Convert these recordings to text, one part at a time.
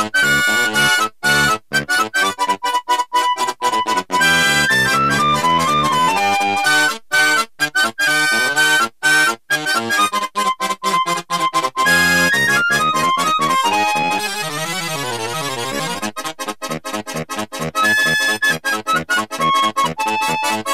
Thank you.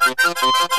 The